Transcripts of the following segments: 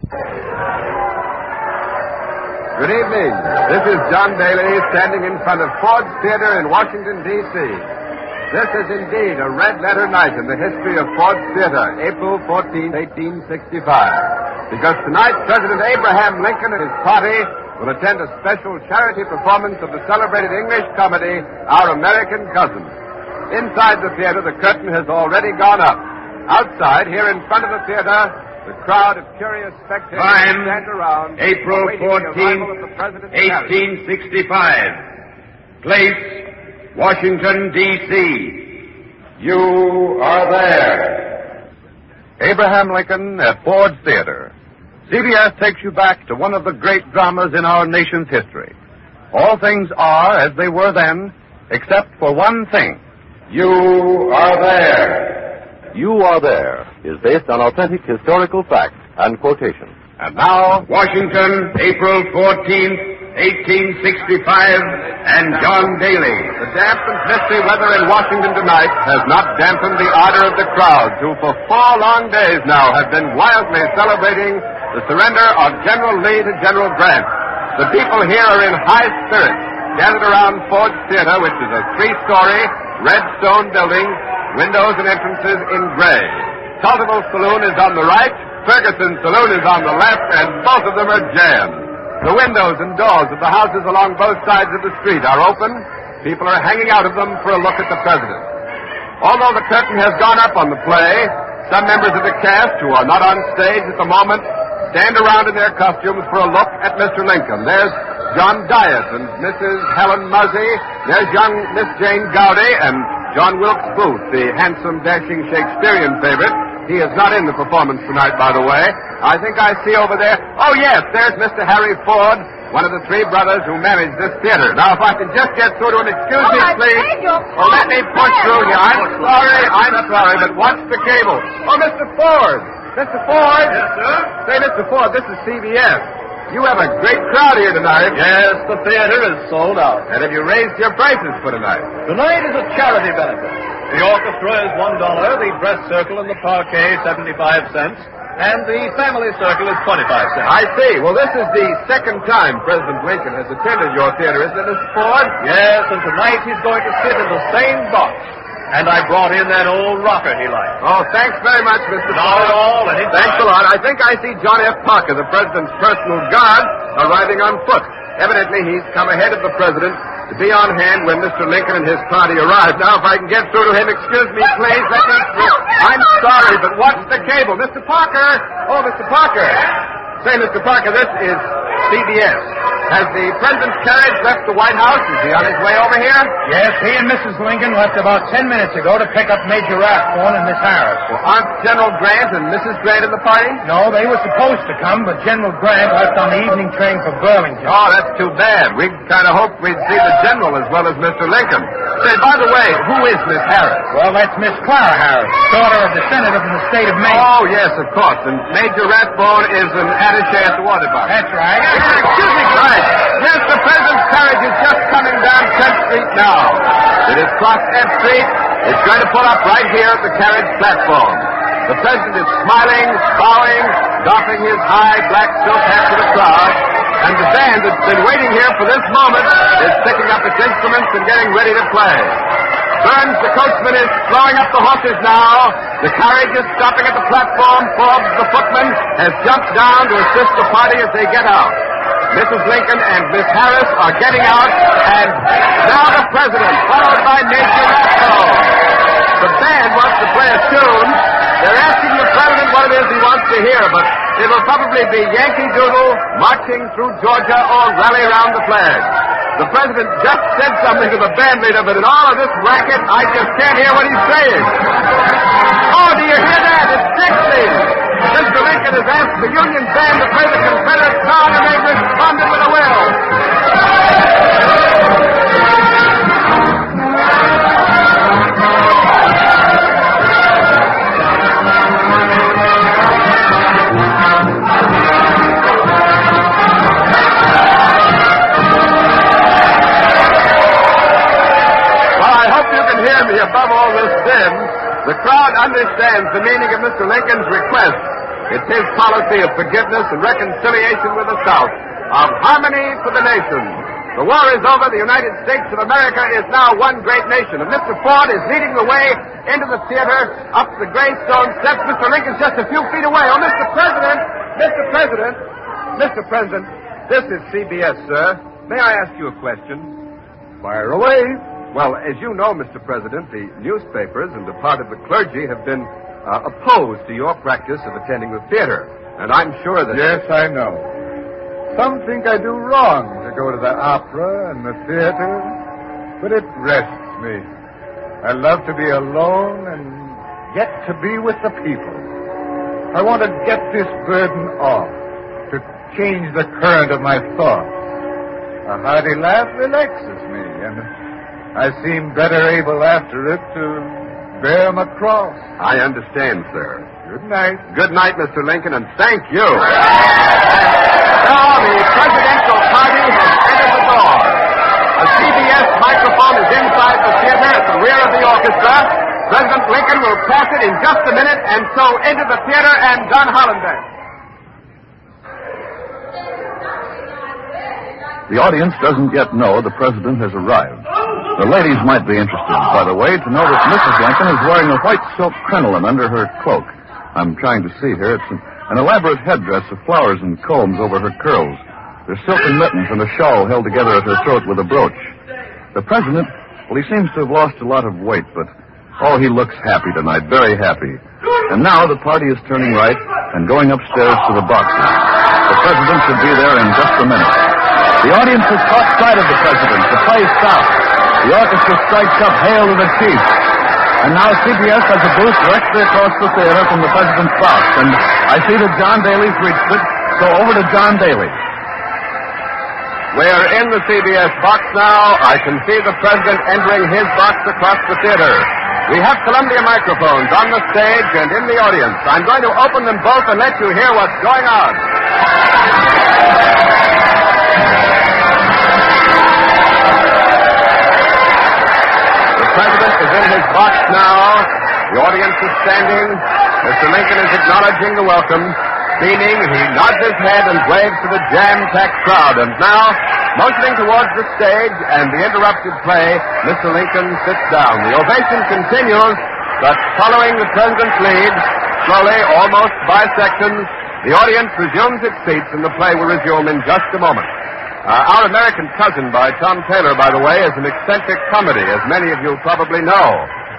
Good evening. This is John Daly standing in front of Ford's Theater in Washington, D.C. This is indeed a red letter night in the history of Ford's Theater, April 14, 1865. Because tonight, President Abraham Lincoln and his party will attend a special charity performance of the celebrated English comedy, Our American Cousin. Inside the theater, the curtain has already gone up. Outside, here in front of the theater, the crowd of curious spectators Time, stand around. April awaiting the arrival of 14, the President's carriage. 1865. Place, Washington, D.C. You are there. Abraham Lincoln at Ford's Theater. CBS takes you back to one of the great dramas in our nation's history. All things are as they were then, except for one thing. You are there. You Are There is based on authentic historical facts and quotations. And now, Washington, April 14, 1865, and John Daly. The damp and misty weather in Washington tonight has not dampened the ardor of the crowds who for four long days now have been wildly celebrating the surrender of General Lee to General Grant. The people here are in high spirits, gathered around Ford's Theater, which is a three-story, red stone building, windows and entrances in gray. Taltavul Saloon is on the right, Ferguson Saloon is on the left, and both of them are jammed. The windows and doors of the houses along both sides of the street are open. People are hanging out of them for a look at the president. Although the curtain has gone up on the play, some members of the cast who are not on stage at the moment stand around in their costumes for a look at Mr. Lincoln. There's John Dyott and Mrs. Helen Muzzy. There's young Miss Jane Gowdy and John Wilkes Booth, the handsome, dashing Shakespearean favorite. He is not in the performance tonight, by the way. I think I see over there. Oh, yes, there's Mr. Harry Ford, one of the three brothers who manage this theater. Now, if I can just get through to him, excuse Oh, me, I please. beg Oh, let me push through here. I'm sorry, I'm sorry, but what's the cable? Oh, Mr. Ford. Mr. Ford. Yes, sir? Say, Mr. Ford, this is CBS. You have a great crowd here tonight. Yes, the theater is sold out. And have you raised your prices for tonight? Tonight is a charity benefit. The orchestra is one dollar, the dress circle and the parquet seventy-five cents, and the family circle is twenty-five cents. I see. Well, this is the second time President Lincoln has attended your theater, isn't it, Mr. Ford? Yes, and tonight he's going to sit in the same box. And I brought in that old rocker he likes. Oh, thanks very much, Mr. Not Ford. at all, anytime. Thanks a lot. I think I see John F. Parker, the president's personal guard, arriving on foot. Evidently, he's come ahead of the president to be on hand when Mr. Lincoln and his party arrive. Now, if I can get through to him, excuse me, please. Let me through. I'm sorry, but what's the cable? Mr. Parker! Oh, Mr. Parker! Say, Mr. Parker, this is CBS. Has the president's carriage left the White House? Is he on his way over here? Yes, he and Mrs. Lincoln left about ten minutes ago to pick up Major Rathbone and Miss Harris. Well, aren't General Grant and Mrs. Grant in the party? No, they were supposed to come, but General Grant left on the evening train for Burlington. Oh, that's too bad. We kind of hoped we'd see the general as well as Mr. Lincoln. Say, by the way, who is Miss Harris? Well, that's Miss Clara Harris, daughter of the senator from the state of Maine. Oh, yes, of course. And Major Rathbone is an attaché at the War Department. That's right. Excuse me, right. Yes, the president's carriage is just coming down 10th Street now. It has crossed F Street. It's going to pull up right here at the carriage platform. The president is smiling, bowing, doffing his high black silk hat to the crowd. And the band that's been waiting here for this moment is picking up its instruments and getting ready to play. Burns, the coachman, is slowing up the horses now. The carriage is stopping at the platform. Forbes, the footman, has jumped down to assist the party as they get out. Mrs. Lincoln and Miss Harris are getting out, and now the president, followed by Major Rathbone. The band wants to play a tune. They're asking the president what it is he wants to hear, but it will probably be Yankee Doodle, Marching Through Georgia, or Rally Round the Flag. The president just said something to the band leader, but in all of this racket, I just can't hear what he's saying. Oh, do you hear that? It's Dixie! Mr. Lincoln has asked the Union band to play the Confederate song, and they've responded with a will. Well, I hope you can hear me above all this din. The crowd understands the meaning of Mr. Lincoln's request. It's his policy of forgiveness and reconciliation with the South, of harmony for the nation. The war is over. The United States of America is now one great nation. And Mr. Ford is leading the way into the theater, up the gray stone steps. Mr. Lincoln's just a few feet away. Oh, Mr. President! Mr. President! Mr. President, this is CBS, sir. May I ask you a question? Fire away. Well, as you know, Mr. President, the newspapers and a part of the clergy have been uh, opposed to your practice of attending the theater. And I'm sure that. Yes, I know. Some think I do wrong to go to the opera and the theater, but it rests me. I love to be alone and get to be with the people. I want to get this burden off, to change the current of my thoughts. A hearty laugh relaxes me, and I seem better able after it to bear my cross. I understand, sir. Good night. Good night, Mr. Lincoln, and thank you. Now the presidential party has entered the door. A CBS microphone is inside the theater at the rear of the orchestra. President Lincoln will pass it in just a minute, and so enter the theater and Don Hollenbeck. The audience doesn't yet know the president has arrived. The ladies might be interested, by the way, to know that Mrs. Lincoln is wearing a white silk crinoline under her cloak. I'm trying to see here. It's an, an elaborate headdress of flowers and combs over her curls. There's silken mittens and a shawl held together at her throat with a brooch. The president, well, he seems to have lost a lot of weight, but oh, he looks happy tonight, very happy. And now the party is turning right and going upstairs to the boxes. The president should be there in just a minute. The audience has caught sight of the president. The play stops. The orchestra strikes up Hail to the Chief. And now CBS has a booth directly across the theater from the president's box. And I see that John Daly's reached it. So over to John Daly. We're in the CBS box now. I can see the president entering his box across the theater. We have Columbia microphones on the stage and in the audience. I'm going to open them both and let you hear what's going on. Box now. The audience is standing. Mr. Lincoln is acknowledging the welcome. Beaming, he nods his head and waves to the jam-packed crowd. And now, motioning towards the stage and the interrupted play, Mr. Lincoln sits down. The ovation continues, but following the president's lead, slowly, almost by sections, the audience resumes its seats and the play will resume in just a moment. Uh, our American Cousin by Tom Taylor, by the way, is an eccentric comedy, as many of you probably know.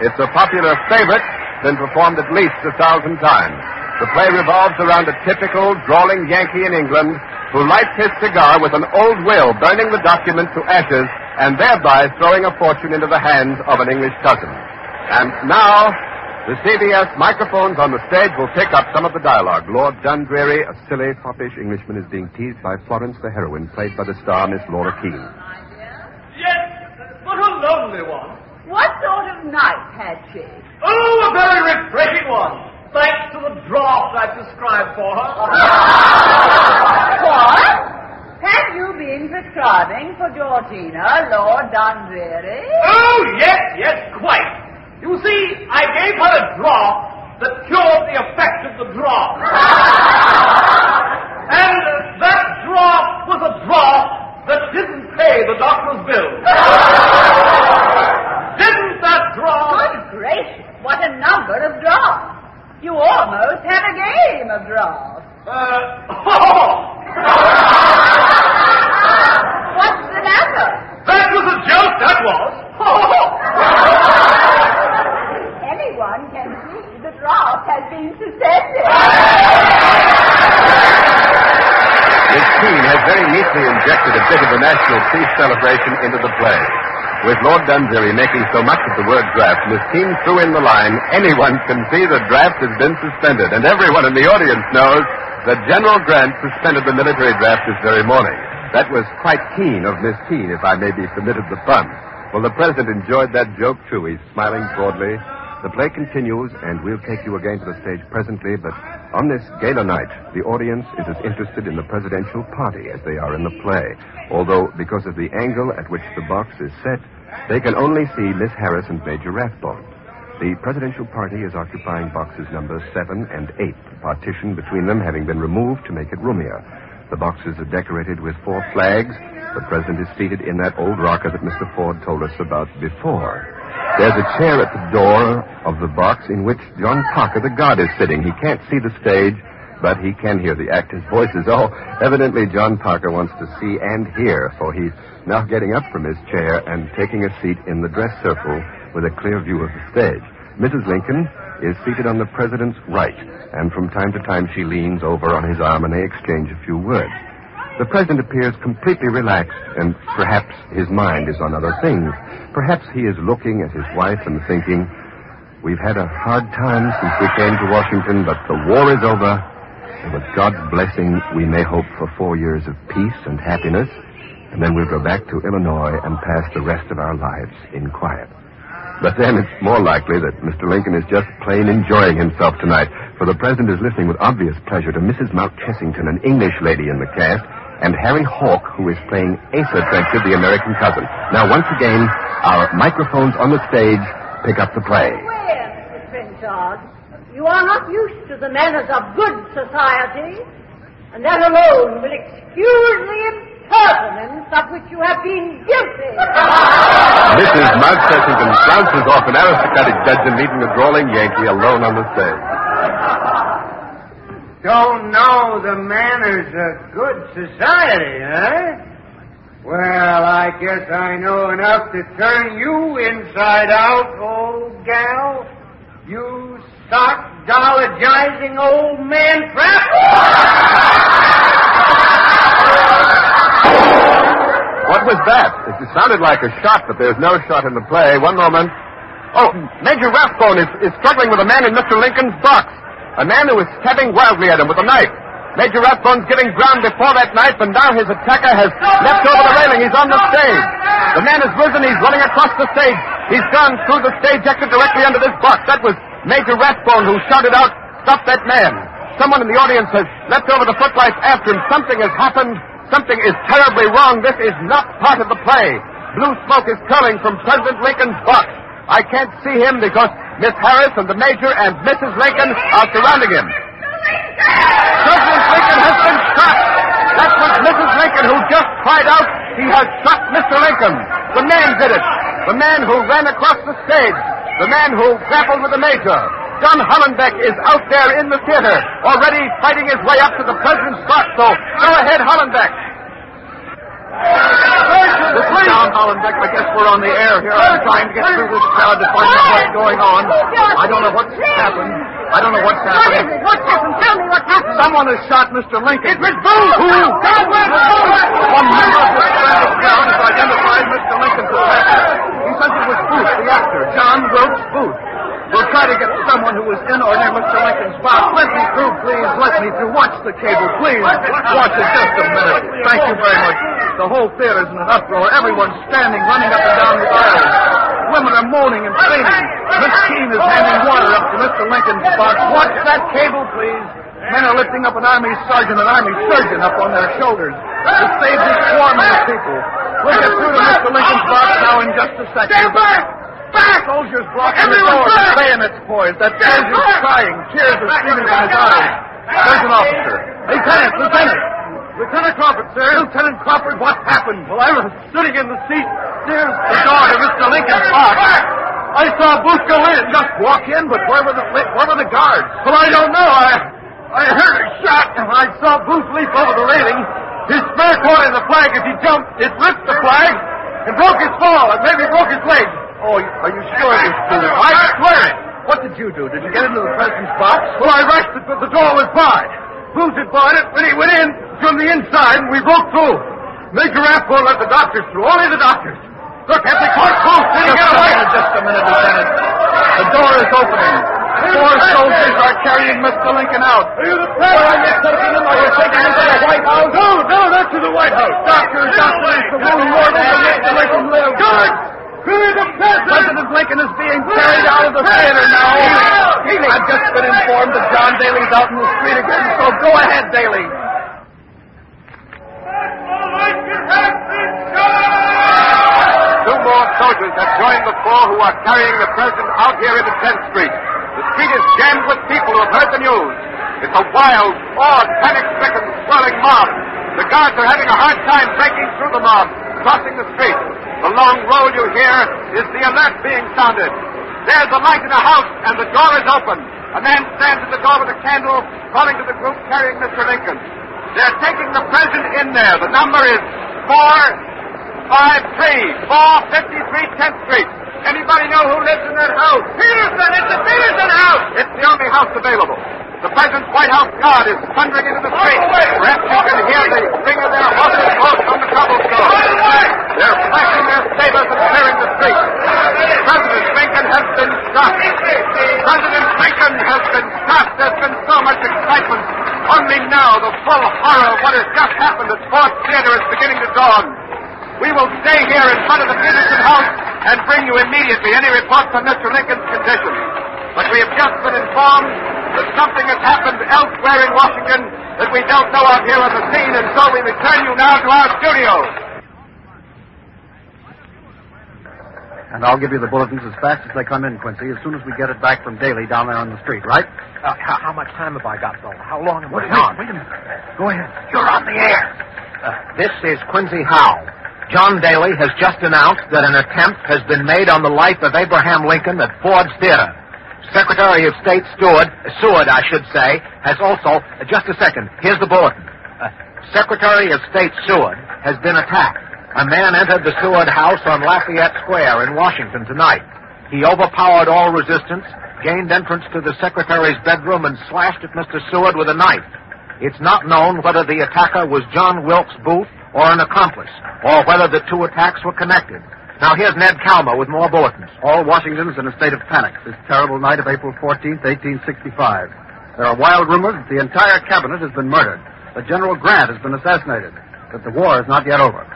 It's a popular favorite, been performed at least a thousand times. The play revolves around a typical drawling Yankee in England who lights his cigar with an old will, burning the document to ashes, and thereby throwing a fortune into the hands of an English cousin. And now, the CBS microphones on the stage will pick up some of the dialogue. Lord Dundreary, a silly, foppish Englishman, is being teased by Florence the heroine, played by the star Miss Laura Keene. Yes, but a lonely one. What sort of night had she? Oh, a very refreshing one. Thanks to the draft I've described for her. What? Have you been prescribing for Georgina, Lord Dundreary? Oh, yes, yes, quite. You see, I gave her a draught that cured the effect of the draught. and uh, that draught was a draught that didn't pay the doctor's bill. didn't that draught? Good gracious, what a number of draws. You almost had a game of draws. Uh, What's the matter? that was a joke, that was. Anyone can see the draft has been suspended. Miss Keene has very neatly injected a bit of the National Peace celebration into the play. With Lord Dundreary making so much of the word draft, Miss Keene threw in the line, anyone can see the draft has been suspended. And everyone in the audience knows that General Grant suspended the military draft this very morning. That was quite keen of Miss Keene, if I may be permitted the pun. Well, the President enjoyed that joke, too. He's smiling broadly. The play continues, and we'll take you again to the stage presently, but on this gala night, the audience is as interested in the presidential party as they are in the play. Although, because of the angle at which the box is set, they can only see Miss Harris and Major Rathbone. The presidential party is occupying boxes number seven and eight, the partition between them having been removed to make it roomier. The boxes are decorated with four flags. The president is seated in that old rocker that Mr. Ford told us about before. There's a chair at the door of the box in which John Parker, the guard, is sitting. He can't see the stage, but he can hear the actors' voices. Oh, evidently John Parker wants to see and hear, for he's now getting up from his chair and taking a seat in the dress circle with a clear view of the stage. Mrs. Lincoln is seated on the president's right, and from time to time she leans over on his arm and they exchange a few words. The president appears completely relaxed, and perhaps his mind is on other things. Perhaps he is looking at his wife and thinking, We've had a hard time since we came to Washington, but the war is over, and with God's blessing, we may hope for four years of peace and happiness, and then we'll go back to Illinois and pass the rest of our lives in quiet. But then it's more likely that Mr. Lincoln is just plain enjoying himself tonight, for the president is listening with obvious pleasure to Mrs. Mount Chessington, an English lady in the cast, and Harry Hawk, who is playing Asa Trenchard, the American cousin. Now, once again, our microphones on the stage pick up the play. Where, Mr. Trenchard? You are not used to the manners of good society, and that alone will excuse the impertinence of which you have been guilty. Mrs. Mount Chessington flounces off an aristocratic Dudgeon meeting a drawling Yankee alone on the stage. Don't know the manners of good society, eh? Well, I guess I know enough to turn you inside out, old gal. You sockdologizing old man What was that? It sounded like a shot, but there's no shot in the play. One moment. Oh, Major Rathbone is, is struggling with a man in Mr. Lincoln's box. A man who is stabbing wildly at him with a knife. Major Rathbone's giving ground before that knife, and now his attacker has leapt over the railing. He's on the stage. The man has risen. He's running across the stage. He's gone through the stage exit directly under this box. That was Major Rathbone who shouted out, Stop that man. Someone in the audience has leapt over the footlights after him. Something has happened. Something is terribly wrong. This is not part of the play. Blue smoke is curling from President Lincoln's box. I can't see him because Miss Harris and the Major and Mrs. Lincoln are surrounding him. President Lincoln has been shot. That was Mrs. Lincoln who just cried out, he has shot Mr. Lincoln. The man did it. The man who ran across the stage. The man who grappled with the Major. Don Hollenbeck is out there in the theater, already fighting his way up to the president's box. So go ahead, Hollenbeck. Is John I guess we're on the air here. I'm trying to get through this crowd to find out what's going on. I don't know what's happened. I don't know what's What is happening. it? What's happened? Tell me what's happened. Someone has shot Mr. Lincoln. It was Booth. Who? One member of this crowd has identified Mr. Lincoln's attacker. He says it was Booth, the actor, John Groats Booth. We'll try to get someone who was in or near Mr. Lincoln's box. Let me through, please. Let me through. Watch the cable, please. Watch it just a minute. Thank you very much. The whole theater's in an uproar. Everyone's standing, running up and down the aisles. Women are moaning and screaming. Miss Keene is handing water up to Mr. Lincoln's box. Watch that cable, please. Men are lifting up an army sergeant and army surgeon up on their shoulders. The stage is swarming with people. We'll get through to Mr. Lincoln's box now in just a second. Stand back! Back! Soldiers blocking the door. The bayonets poised. That soldier's crying. Tears are streaming from his eyes. There's an officer. Lieutenant, Lieutenant. Lieutenant Crawford, sir. Lieutenant Crawford, what happened? Well, I was sitting in the seat near the door to Mr. Lincoln's box. I saw Booth go in, just walk in, but where were the where were the guards? Well, I don't know. I I heard a shot, and I saw Booth leap over the railing. His spare caught in the flag. As he jumped, it ripped the flag and broke his fall, and maybe broke his leg. Oh, are you sure it was Booth? I swear it. What did you do? Did you get into the president's box? Well, I rushed it, but the door was barred. Booth had barred it when he went in from the inside, and we broke through. Major Rathbone let the doctors through. Only the doctors. Look, have they caught Booth? Did he get away? Just a minute, Lieutenant. The door is opening. Four soldiers are carrying Mr. Lincoln out. Are you the president? Are you taking him? Are you taking him to the White House? No, no, not to the White House. Doctors, doctors, the wound warden Mr. Lincoln live. Good. President Lincoln is being carried out of the theater now. I've just been informed that John Daly's out in the street again, so go ahead, Daly. Two more soldiers have joined the four who are carrying the president out here into 10th Street. The street is jammed with people who have heard the news. It's a wild, awed, panic-stricken, swirling mob. The guards are having a hard time breaking through the mob, crossing the street. The long roll you hear is the alert being sounded. There's a light in the house, and the door is open. A man stands at the door with a candle, calling to the group carrying Mr. Lincoln. They're taking the president in there. The number is four five three four fifty three Tenth Street. Anybody know who lives in that house? Peterson! It's the Peterson house! It's the only house available. The President's White House guard is thundering into the street. Perhaps you can hear the ring of their horses' hoofs on the cobblestone. They're flashing their sabers and clearing the street. President Lincoln has been shot. President Lincoln has been shot. There's been so much excitement. Only now the full horror of what has just happened at Ford Theater is beginning to dawn. We will stay here in front of the Peterson House and bring you immediately any reports on Mr. Lincoln's condition. But we have just been informed that something has happened elsewhere in Washington that we don't know of here on the scene, and so we return you now to our studio. And I'll give you the bulletins as fast as they come in, Quincy, as soon as we get it back from Daly down there on the street, right? Uh, how, how much time have I got, though? How long am Wait, I on? wait a minute. Go ahead. You're on the air. Uh, this is Quincy Howe. John Daly has just announced that an attempt has been made on the life of Abraham Lincoln at Ford's Theater. Secretary of State Stewart, Seward, I should say, has also. Uh, just a second. Here's the bulletin. Uh, Secretary of State Seward has been attacked. A man entered the Seward house on Lafayette Square in Washington tonight. He overpowered all resistance, gained entrance to the Secretary's bedroom, and slashed at Mr. Seward with a knife. It's not known whether the attacker was John Wilkes Booth or an accomplice, or whether the two attacks were connected. Now here's Ned Calmer with more bulletins. All Washington is in a state of panic this terrible night of April 14th, 1865. There are wild rumors that the entire cabinet has been murdered, that General Grant has been assassinated, that the war is not yet over.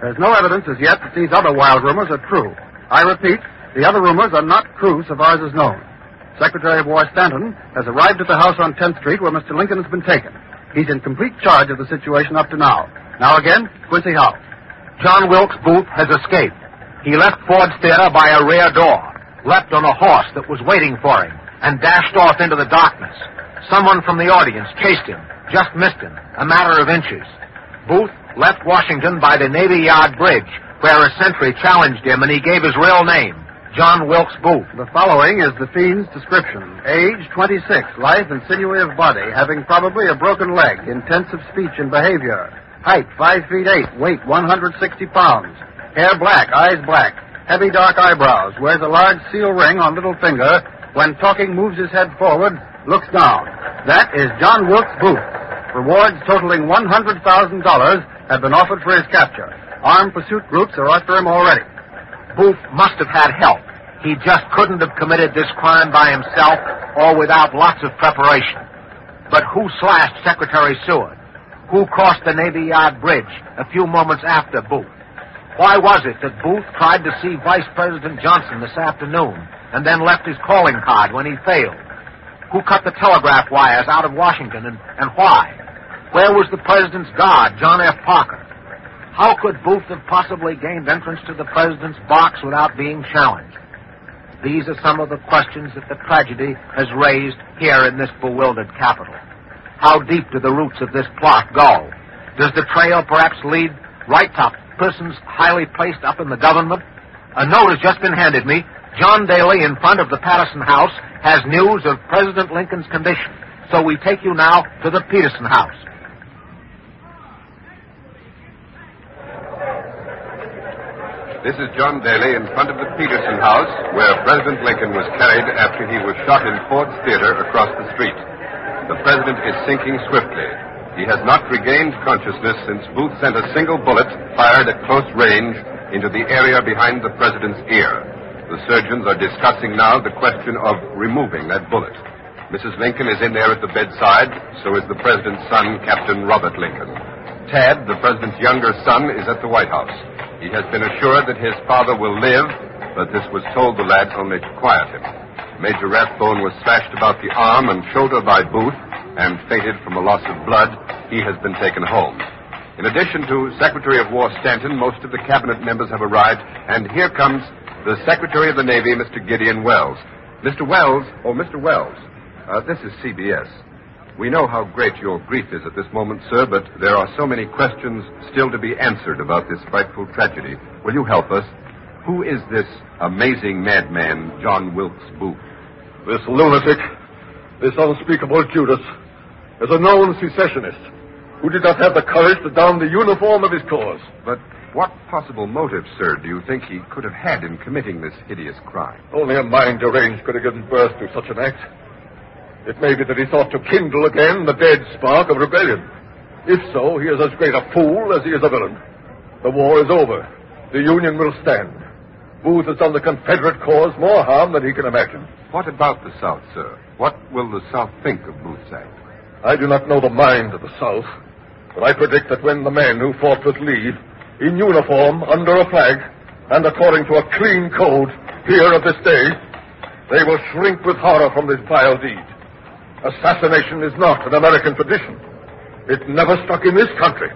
There's no evidence as yet that these other wild rumors are true. I repeat, the other rumors are not true so far as is known. Secretary of War Stanton has arrived at the house on 10th Street where Mr. Lincoln has been taken. He's in complete charge of the situation up to now. Now again, Quincy Howe. John Wilkes Booth has escaped. He left Ford's Theater by a rear door, leapt on a horse that was waiting for him, and dashed off into the darkness. Someone from the audience chased him, just missed him, a matter of inches. Booth left Washington by the Navy Yard Bridge, where a sentry challenged him, and he gave his real name, John Wilkes Booth. The following is the fiend's description. Age 26, life and sinewy of body, having probably a broken leg, intensive speech and behavior. Height 5 feet 8, weight 160 pounds. Hair black, eyes black, heavy dark eyebrows, wears a large seal ring on little finger, when talking moves his head forward, looks down. That is John Wilkes Booth. Rewards totaling $100,000 have been offered for his capture. Armed pursuit groups are after him already. Booth must have had help. He just couldn't have committed this crime by himself or without lots of preparation. But who slashed Secretary Seward? Who crossed the Navy Yard Bridge a few moments after Booth? Why was it that Booth tried to see Vice President Johnson this afternoon and then left his calling card when he failed? Who cut the telegraph wires out of Washington and, and why? Where was the president's guard, John F. Parker? How could Booth have possibly gained entrance to the president's box without being challenged? These are some of the questions that the tragedy has raised here in this bewildered capital. How deep do the roots of this plot go? Does the trail perhaps lead right to persons highly placed up in the government? A note has just been handed me. John Daly, in front of the Peterson House, has news of President Lincoln's condition. So we take you now to the Peterson House. This is John Daly in front of the Peterson House, where President Lincoln was carried after he was shot in Ford's Theater across the street. The president is sinking swiftly. He has not regained consciousness since Booth sent a single bullet fired at close range into the area behind the president's ear. The surgeons are discussing now the question of removing that bullet. Mrs. Lincoln is in there at the bedside, so is the president's son, Captain Robert Lincoln. Tad, the president's younger son, is at the White House. He has been assured that his father will live, but this was told the lad only to quiet him. Major Rathbone was slashed about the arm and shoulder by Booth and fainted from a loss of blood. He has been taken home. In addition to Secretary of War Stanton, most of the cabinet members have arrived, and here comes the Secretary of the Navy, Mr. Gideon Welles. Mr. Welles, oh, Mr. Welles, uh, this is CBS. We know how great your grief is at this moment, sir, but there are so many questions still to be answered about this frightful tragedy. Will you help us? Who is this amazing madman, John Wilkes Booth? This lunatic, this unspeakable Judas, is a known secessionist who did not have the courage to don the uniform of his cause. But what possible motive, sir, do you think he could have had in committing this hideous crime? Only a mind deranged could have given birth to such an act. It may be that he thought to kindle again the dead spark of rebellion. If so, he is as great a fool as he is a villain. The war is over. The Union will stand. Booth has done the Confederate cause more harm than he can imagine. What about the South, sir? What will the South think of Booth's act? I do not know the mind of the South, but I predict that when the men who fought with Lee, in uniform, under a flag, and according to a clean code, here of this day, they will shrink with horror from this vile deed. Assassination is not an American tradition. It never struck in this country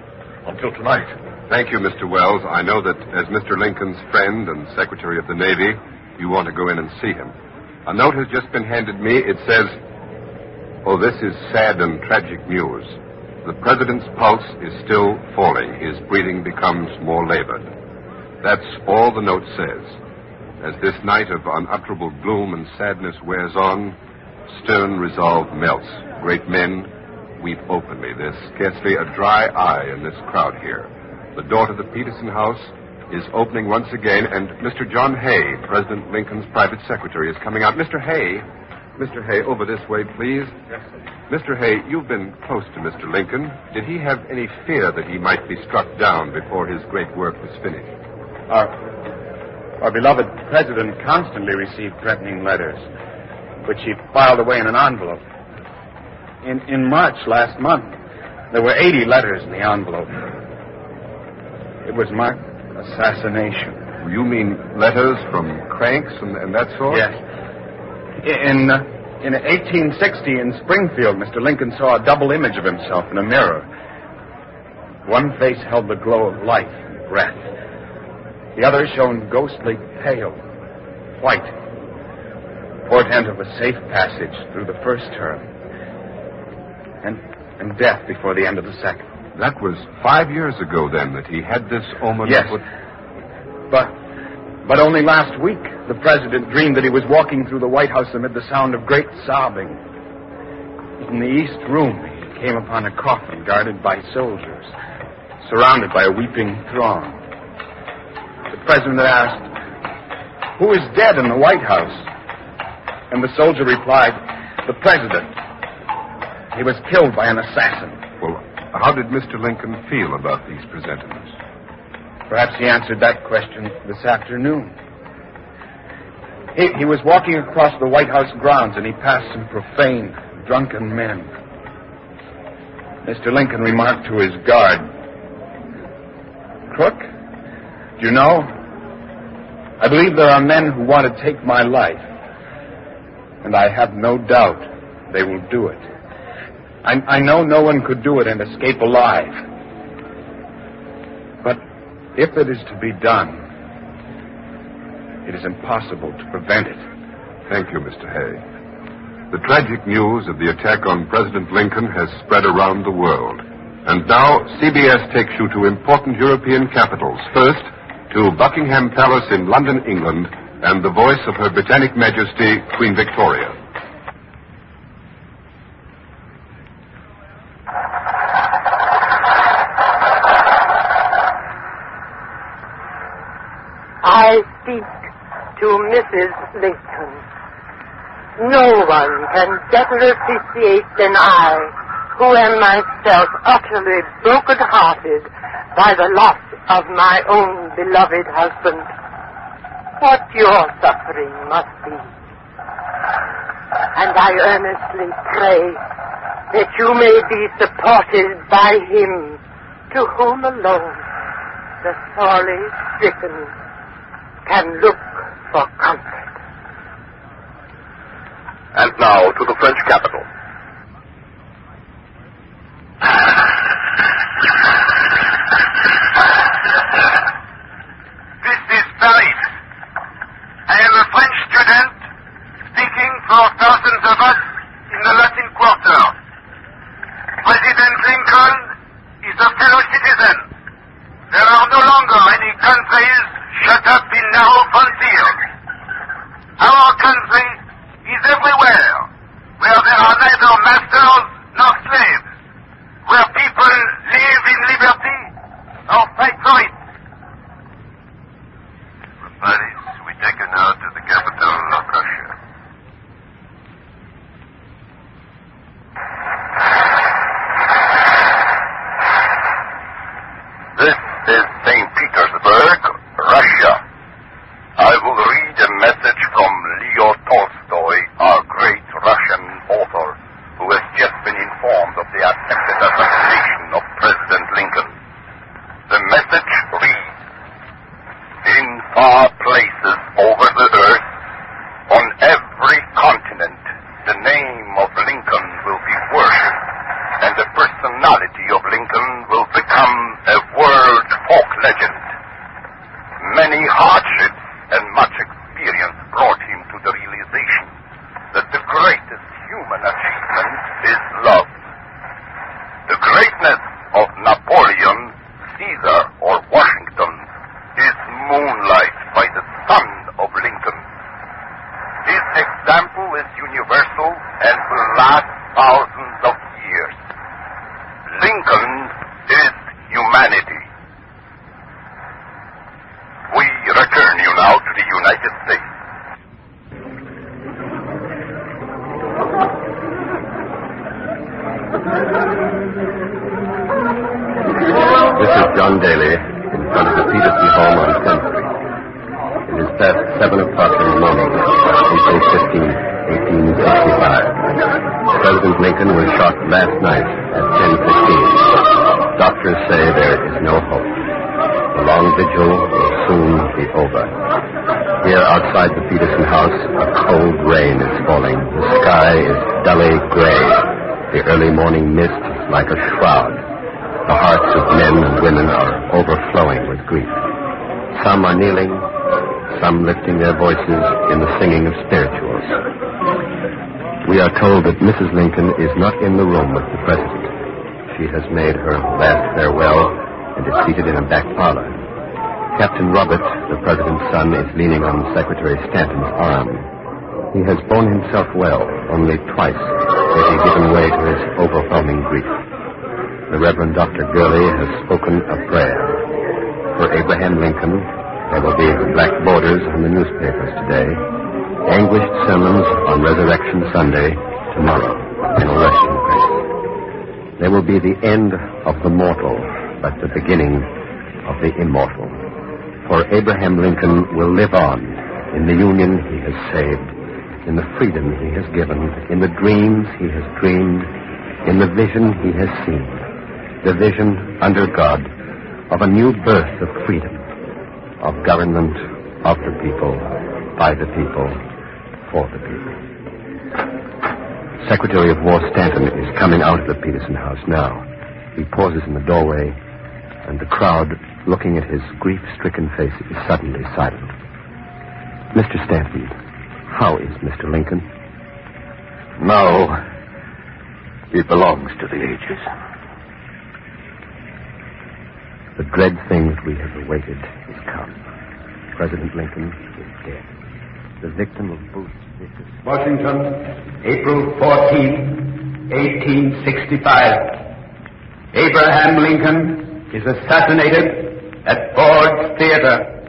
until tonight. Thank you, Mr. Welles. I know that as Mr. Lincoln's friend and Secretary of the Navy, you want to go in and see him. A note has just been handed me. It says, Oh, this is sad and tragic news. The president's pulse is still falling. His breathing becomes more labored. That's all the note says. As this night of unutterable gloom and sadness wears on, stern resolve melts. Great men weep openly. There's scarcely a dry eye in this crowd here. The door to the Peterson House is opening once again, and Mr. John Hay, President Lincoln's private secretary, is coming out. Mr. Hay, Mr. Hay, over this way, please. Yes, sir. Mr. Hay, you've been close to Mr. Lincoln. Did he have any fear that he might be struck down before his great work was finished? Our, our beloved president constantly received threatening letters, which he filed away in an envelope. In, in March last month, there were 80 letters in the envelope. It was marked assassination. You mean letters from cranks and, and that sort? Yes. In, uh, in 1860 in Springfield, Mr. Lincoln saw a double image of himself in a mirror. One face held the glow of life and breath. The other shone ghostly pale, white, portent of a safe passage through the first term, and, and death before the end of the second. That was five years ago, then, that he had this omen. Yes. But, but only last week, the president dreamed that he was walking through the White House amid the sound of great sobbing. In the east room, he came upon a coffin guarded by soldiers, surrounded by a weeping throng. The president asked, Who is dead in the White House? And the soldier replied, The president. He was killed by an assassin. Well, how did Mr. Lincoln feel about these presentiments? Perhaps he answered that question this afternoon. He, he was walking across the White House grounds and he passed some profane, drunken men. Mr. Lincoln remarked to his guard, Crook, do you know, I believe there are men who want to take my life, and I have no doubt they will do it. I, I know no one could do it and escape alive. But if it is to be done, it is impossible to prevent it. Thank you, Mr. Hay. The tragic news of the attack on President Lincoln has spread around the world. And now CBS takes you to important European capitals. First, to Buckingham Palace in London, England, and the voice of Her Britannic Majesty, Queen Victoria. I speak to Mrs. Lincoln. No one can better appreciate than I, who am myself utterly broken-hearted by the loss of my own beloved husband, what your suffering must be. And I earnestly pray that you may be supported by him to whom alone the sorely stricken can look for comfort. And now to the French capital. United States. This is John Daly in front of the Peterson home on 10th Street. It is past 7 o'clock in the morning, April 15, 1865. President Lincoln was shot last night Peterson house, a cold rain is falling. The sky is dully gray. The early morning mist is like a shroud. The hearts of men and women are overflowing with grief. Some are kneeling, some lifting their voices in the singing of spirituals. We are told that Mrs. Lincoln is not in the room with the president. She has made her last farewell and is seated in a back parlor. Captain Robert, the president's son, is leaning on Secretary Stanton's arm. He has borne himself well. Only twice has he given way to his overwhelming grief. The Reverend Dr. Gurley has spoken a prayer. For Abraham Lincoln, there will be black borders on the newspapers today, anguished sermons on Resurrection Sunday tomorrow in a resting place. There will be the end of the mortal, but the beginning of the immortal. For Abraham Lincoln will live on in the union he has saved, in the freedom he has given, in the dreams he has dreamed, in the vision he has seen the vision under God of a new birth of freedom, of government of the people, by the people, for the people. Secretary of War Stanton is coming out of the Peterson house now. He pauses in the doorway, and the crowd, looking at his grief-stricken face, is suddenly silent. Mr. Stanton, how is Mr. Lincoln? No. he belongs to the ages. The dread thing that we have awaited is come. President Lincoln is dead. The victim of Booth's vicious... Washington, April 14, 1865. Abraham Lincoln is assassinated at Ford's Theater.